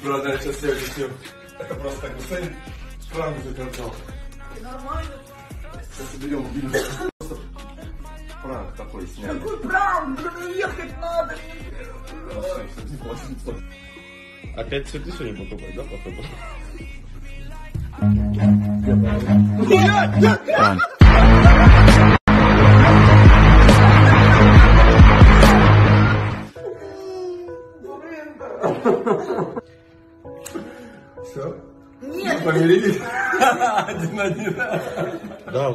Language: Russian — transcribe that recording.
себя висел. Это просто так, Гусейн шрам закатал. Нормально. Сейчас уберем. Просто пранк такой сняли. Какой пранк, ехать надо. Опять цветы сегодня покупать, да, походу? Все? Нет, Помирились? Один-один. Да,